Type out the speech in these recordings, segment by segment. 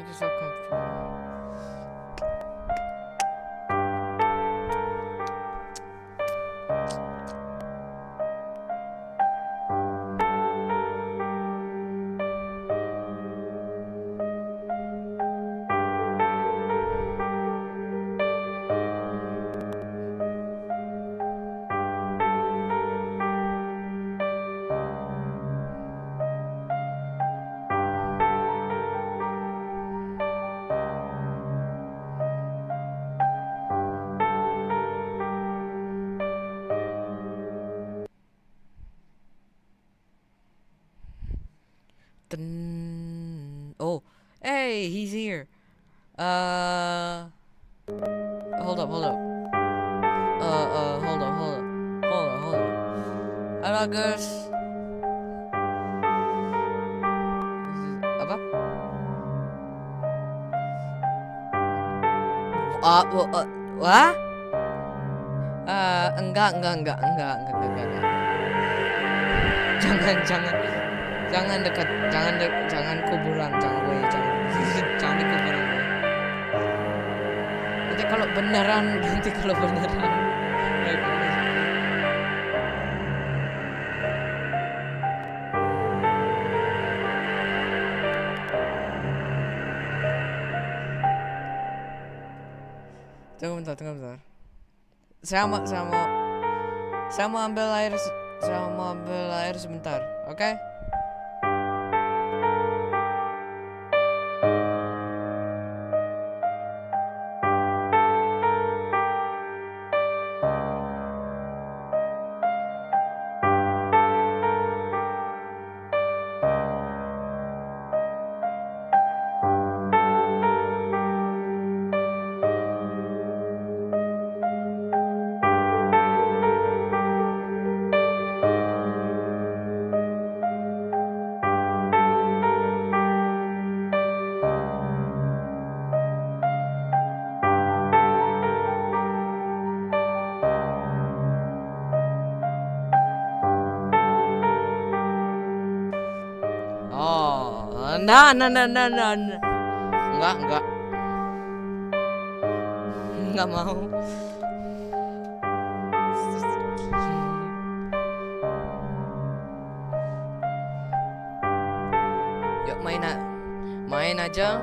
It just love Oh, hey, he's here. Uh, hold up, hold up. Uh, uh, hold up, hold up, hold up, hold up. Guys. Apa? Ah, uh, uh, wah? Uh, enggak, enggak, enggak, enggak, enggak, enggak, enggak. Jangan, jangan, jangan dekat, jangan dek, jangan kuburan, jangan gue, jangan, jangan kuburan gue. Nanti kalau beneran, nanti kalau beneran. Tunggu bentar, tunggu bentar. Saya mau, saya mau, saya mau ambil air, saya mau ambil air sebentar, oke? Oh, nah, nah, nah, nah, nah. Enggak, enggak. Enggak mau. Yuk main a main aja.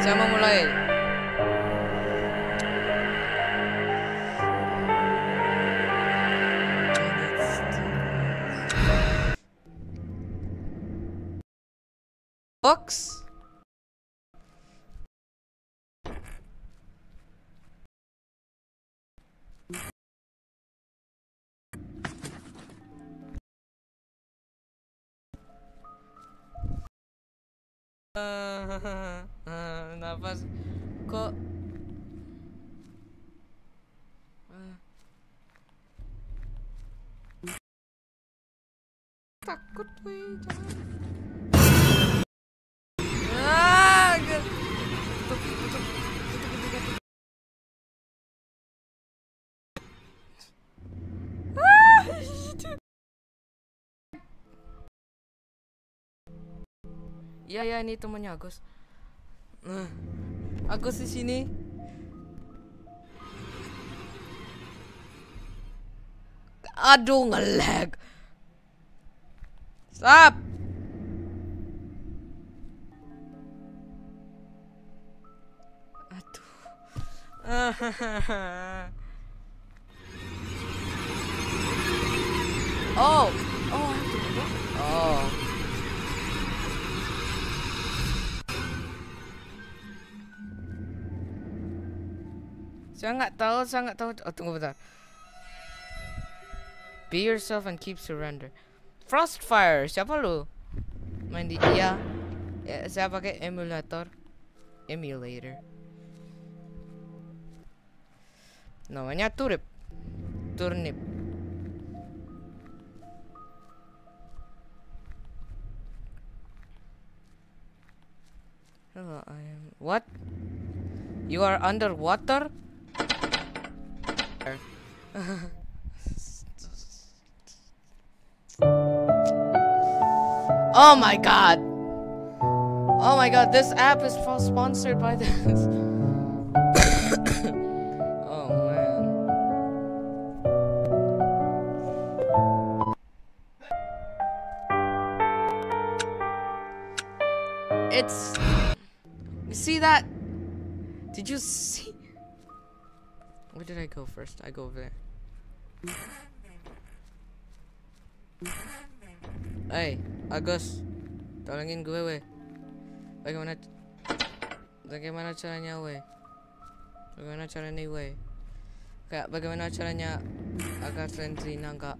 Saya mau mulai. Box. Nafas kok? Takut weh jangan Ya ya ini temannya Agus. Nah, Agus di sini. Aduh ngelag. Stop. Aduh. oh, oh. Oh. Saya nggak tahu, saya nggak tahu. Oh, tunggu bentar. Be yourself and keep surrender. Frostfire, siapa lu? Main di iya. Ya, saya pakai emulator. Emulator. Namanya Turip. Turnip. Hello, I am. What? You are underwater? oh my god. Oh my god, this app is sponsored by this. oh man. It's. You see that? Did you see? Where did I go first? I go over there. Hey, Agus, tolongin gue, weh. Bagaimana bagaimana caranya, weh? Bagaimana caranya, weh? Kayak bagaimana caranya agar Slentrina nggak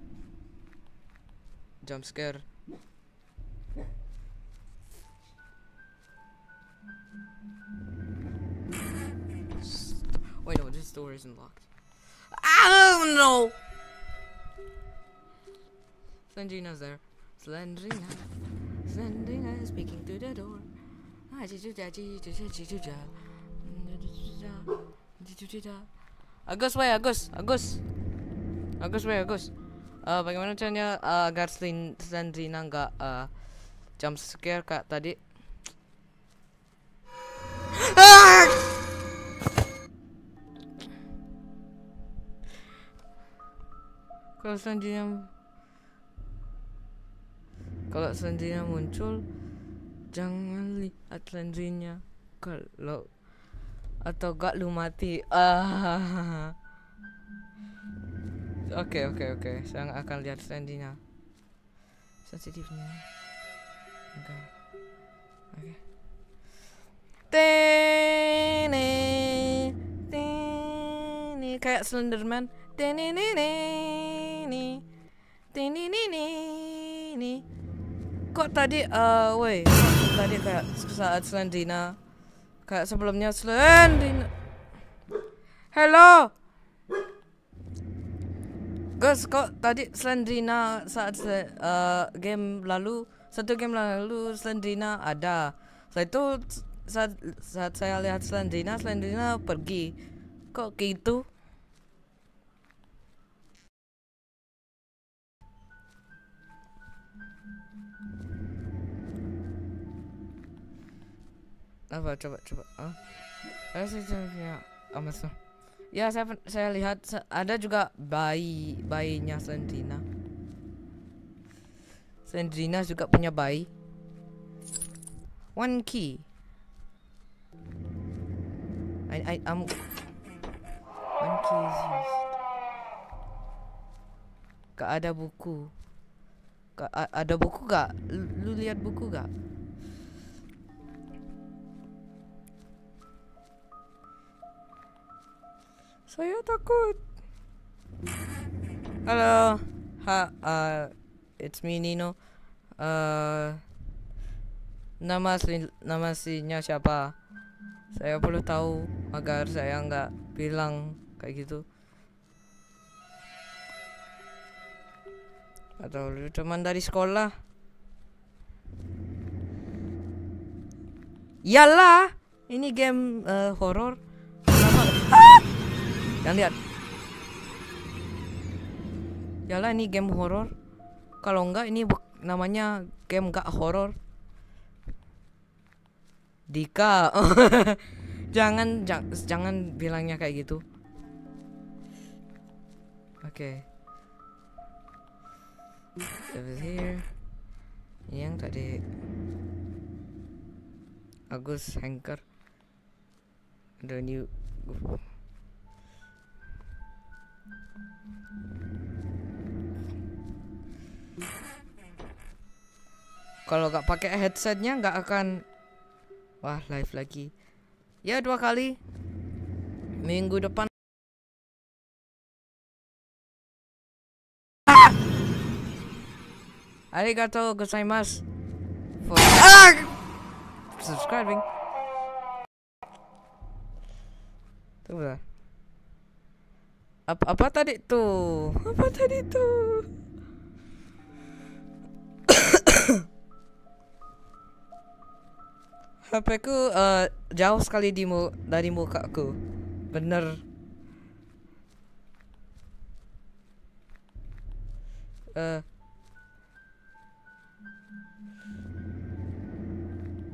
jump scare? Wait, no, this door isn't locked. Don't know. Slendrina's there. Slendrina. Slendrina is speaking through the door. Ah. Jijuja. Agus, weh, Agus, Agus. Agus, weh, Agus. Uh, bagaimana caranya uh, agar Slendrina nggak uh, jump scare kak tadi? Kalau selanjutnya Kalau selanjutnya muncul Jangan lihat selanjutnya Kalau Atau gak lu mati. Ah. Oke oke oke. Saya akan lihat selanjutnya Sensitifnya. Oke. Oke. Tene Tene. Kayak Slenderman. Tene Tene Tene Kok tadi eh woi tadi kayak saat Slendina kayak sebelumnya Slendina Hello Gus kok tadi Slendrina saat se- eh, game lalu satu game lalu Slendrina ada. Setelah itu saat saat saya lihat Slendrina Slendrina pergi. Kok gitu apa coba coba. Ah. Saya sih punya Amazon ya saya saya lihat ada juga bayi bayinya Slendrina Slendrina juga punya bayi. One key. I I am one key is used. Gak ada buku. Gak ada buku gak lu, lu lihat buku gak Saya takut. Halo. Ha, uh, it's me Nino. Uh, nama asli nama aslinya siapa? Saya perlu tahu agar saya nggak bilang kayak gitu. Atau lu teman dari sekolah? Yalah, ini game eh, horor. Jangan lihat. Yalah ini game horor. Kalau enggak ini namanya game gak horor. Dika. jangan jang- jangan bilangnya kayak gitu. Oke. Over here. Ini yang tadi Agus Hanker. The new Kalau nggak pakai headsetnya nggak akan wah live lagi. Ya dua kali. Minggu depan. Ah! Arigato gozaimasu for ah! subscribing. Tunggu bentar. Apa, apa tadi tuh? Apa tadi tuh? HP ku eh, jauh sekali di mu dari mukaku. Bener. Eh.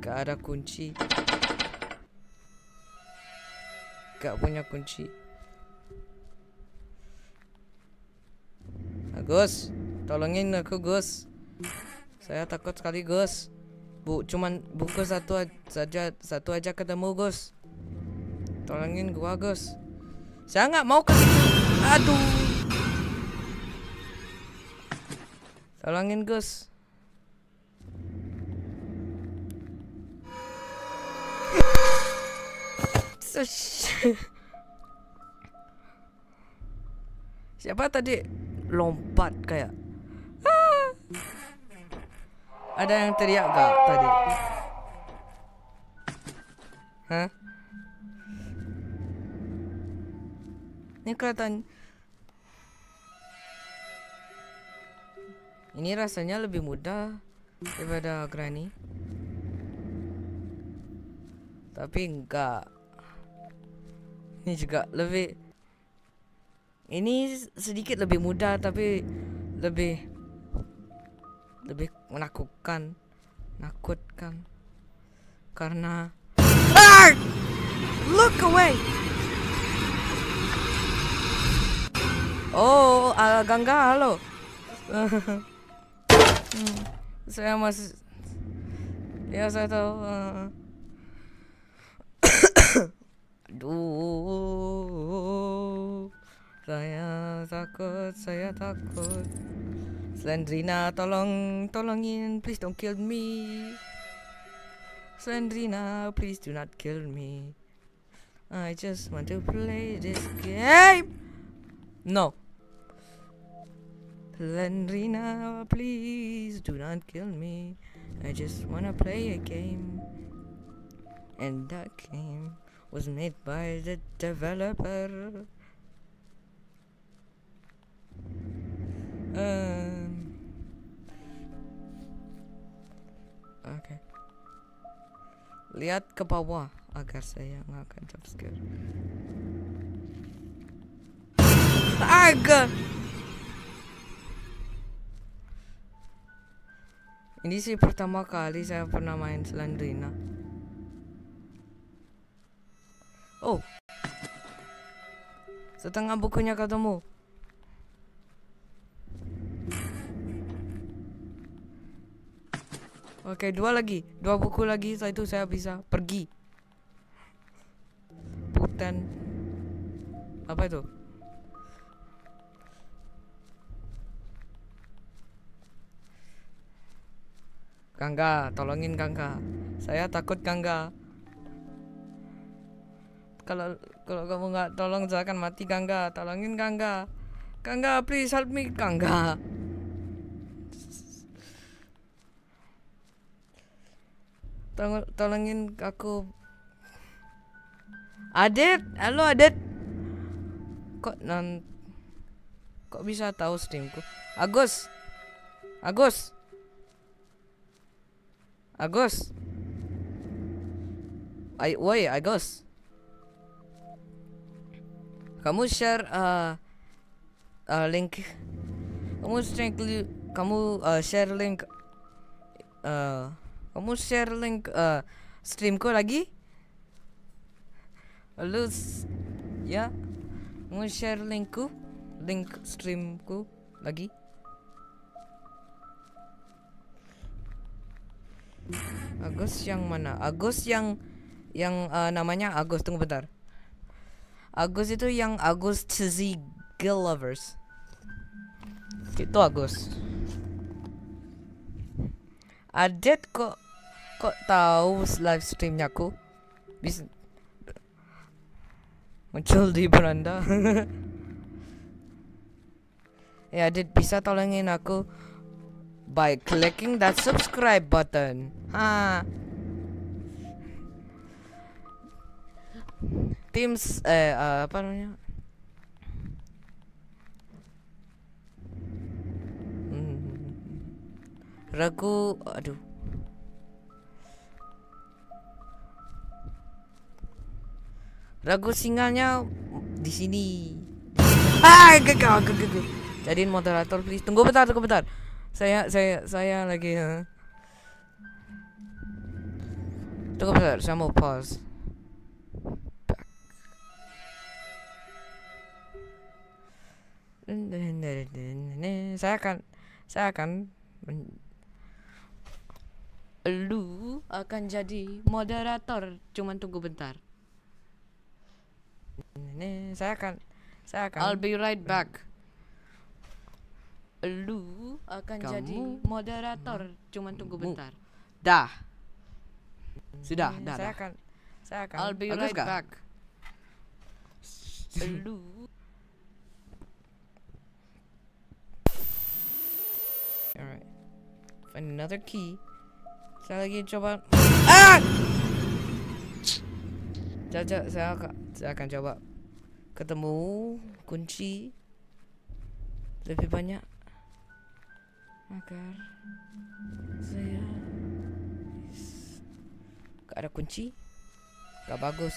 Gak ada kunci. Gak punya kunci. Agus, tolongin aku Gus. Saya takut sekali Gus. Bu, cuman buku satu saja, satu aja ketemu Gus. Tolongin gua Gus. Saya nggak mau ke. Aduh. Tolongin Gus. Siapa tadi lompat kayak? Ah. Ada yang teriak gak tadi? Hah? Ini kelihatan Ini rasanya lebih mudah daripada Granny. Tapi enggak. Ini juga lebih Ini sedikit lebih mudah tapi lebih lebih menakutkan, menakutkan karena ah! Look away. Oh, uh, Gangga, halo. Hmm, saya masih ya saya tahu. uh. Aduh, saya takut, saya takut. Slendrina, tolong, tolongin, please don't kill me. Slendrina, please do not kill me. I just want to play this game. No. Slendrina, please do not kill me. I just wanna play a game. And that game was made by the developer. Um. Oke. Lihat ke bawah agar saya nggak akan jump scare. Aga. Ini sih pertama kali saya pernah main Slendrina. Oh. Setengah bukunya ketemu. Oke, dua lagi. Dua buku lagi, setelah itu saya bisa pergi. Putan. Apa itu? Gangga, tolongin Gangga. Saya takut Gangga. Kalau kalau kamu nggak tolong saya akan mati Gangga. Tolongin Gangga. Gangga, please help me Gangga. Tolong, tolongin aku. Adit, halo Adit. Kok non Kok bisa tahu streamku? Agus. Agus. Agus. Ay, woi, Agus. Kamu share uh, uh, link. Kamu li- kamu uh, share link uh, kamu share link uh, streamku lagi? Lu ya? Kamu share linkku? Link streamku lagi? Agus yang mana? Agus yang yang uh, namanya Agus tunggu bentar. Agus itu yang Agus Girl Lovers. Itu Agus. Adet kok kok tahu live streamnya aku? Bisa muncul di beranda. ya, Adet bisa tolongin aku by clicking that subscribe button. Ha. Teams eh uh, apa namanya? Hmm. Ragu aduh. Ragu singalnya di sini. Ah, gagal, gagal, jadiin moderator please. Tunggu bentar tunggu bentar. Saya saya saya lagi eh. tunggu bentar saya mau pause. Saya akan saya akan lu akan jadi moderator. Cuman tunggu bentar saya akan saya akan I'll be right back lu akan jadi Kamu- moderator cuman tunggu bentar Dah. Sudah, dah, saya dah. akan saya akan I'll be right back. lu Alright. Find another key. Saya lagi coba. Ah! Caca, saya akan, saya akan coba ketemu kunci lebih banyak agar saya gak ada kunci gak bagus.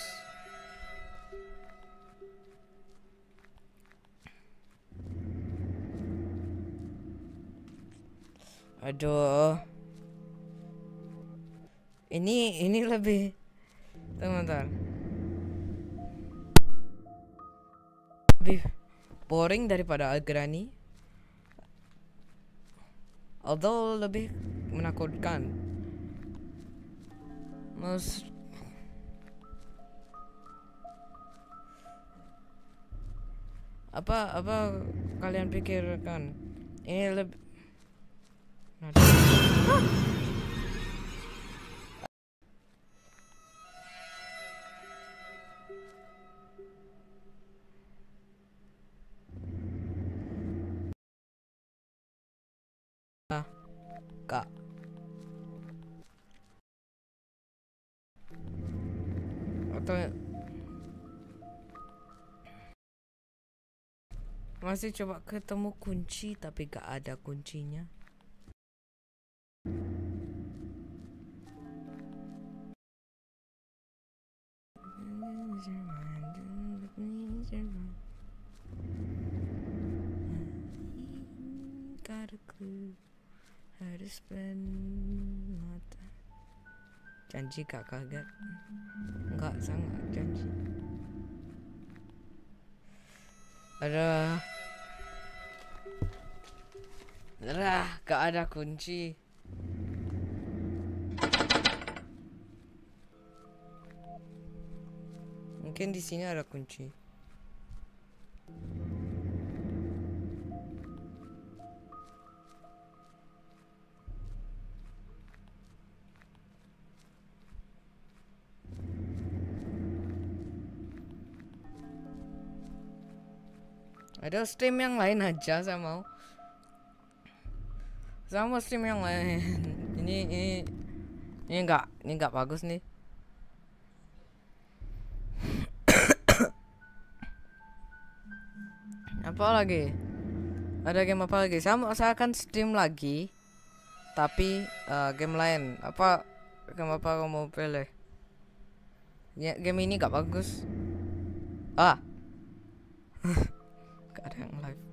Aduh. Ini ini lebih teman-teman lebih boring daripada Agrani although lebih menakutkan. Mas apa apa kalian pikirkan? Ini lebih masih coba ketemu kunci tapi gak ada kuncinya. Got a clue how to spend my time. Janji gak kaget. Enggak sangat janji. Ada. Ada gak ada kunci. Mungkin di sini ada kunci Ada stream yang lain aja saya mau. Saya mau stream yang lain. ini ini ini enggak ini enggak bagus nih. apa lagi? Ada game apa lagi? Saya mau saya akan stream lagi. Tapi eh, game lain. Apa game apa kamu pilih? Ya, game ini gak bagus. Ah. Gak ada yang live.